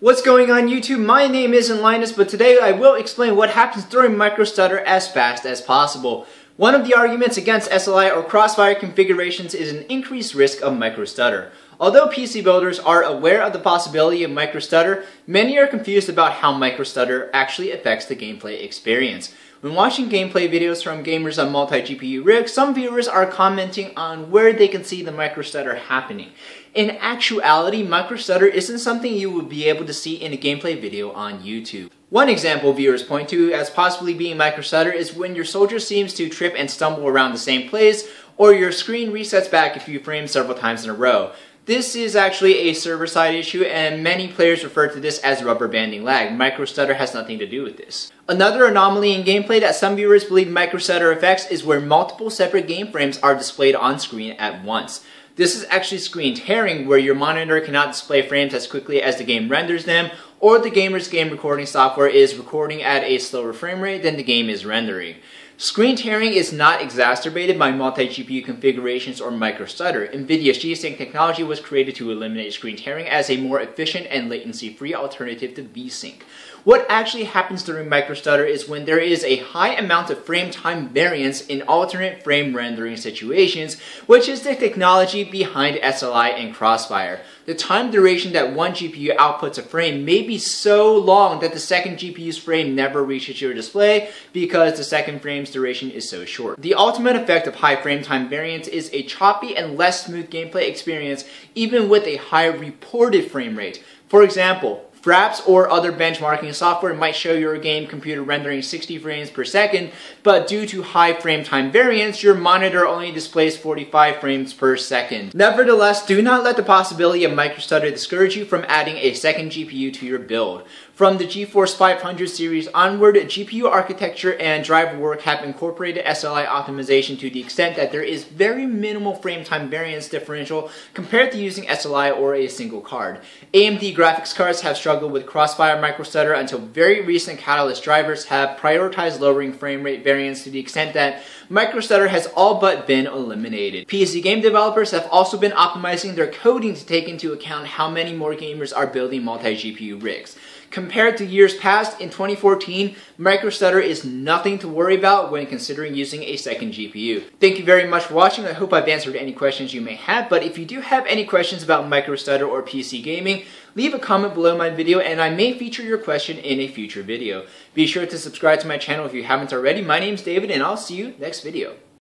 What's going on YouTube? My name isn't Linus, but today I will explain what happens during microstutter as fast as possible. One of the arguments against SLI or Crossfire configurations is an increased risk of microstutter. Although PC builders are aware of the possibility of microstutter, many are confused about how microstutter actually affects the gameplay experience. When watching gameplay videos from gamers on multi-GPU rigs, some viewers are commenting on where they can see the microstutter happening. In actuality, microstutter isn't something you would be able to see in a gameplay video on YouTube. One example viewers point to as possibly being microstutter is when your soldier seems to trip and stumble around the same place, or your screen resets back a few frames several times in a row. This is actually a server-side issue and many players refer to this as rubber banding lag. Microstutter has nothing to do with this. Another anomaly in gameplay that some viewers believe microstutter affects is where multiple separate game frames are displayed on screen at once. This is actually screen tearing where your monitor cannot display frames as quickly as the game renders them or the gamer's game recording software is recording at a slower frame rate than the game is rendering. Screen tearing is not exacerbated by multi-GPU configurations or micro-stutter. NVIDIA's G-Sync technology was created to eliminate screen tearing as a more efficient and latency-free alternative to V-Sync. What actually happens during micro-stutter is when there is a high amount of frame time variance in alternate frame rendering situations, which is the technology behind SLI and Crossfire. The time duration that one GPU outputs a frame may be so long that the second GPU's frame never reaches your display because the second frame's duration is so short. The ultimate effect of high frame time variance is a choppy and less smooth gameplay experience even with a high reported frame rate. For example, Fraps or other benchmarking software might show your game computer rendering 60 frames per second, but due to high frame time variance, your monitor only displays 45 frames per second. Nevertheless, do not let the possibility of microstutter discourage you from adding a second GPU to your build. From the GeForce 500 series onward, GPU architecture and driver work have incorporated SLI optimization to the extent that there is very minimal frame time variance differential compared to using SLI or a single card. AMD graphics cards have struggled with crossfire microstutter until very recent Catalyst drivers have prioritized lowering frame rate variance to the extent that microstutter has all but been eliminated. PC game developers have also been optimizing their coding to take into account how many more gamers are building multi-GPU rigs. Compared to years past, in 2014, microstutter is nothing to worry about when considering using a second GPU. Thank you very much for watching. I hope I've answered any questions you may have, but if you do have any questions about microstutter or PC gaming, leave a comment below my video and I may feature your question in a future video. Be sure to subscribe to my channel if you haven't already. My name's David and I'll see you next video.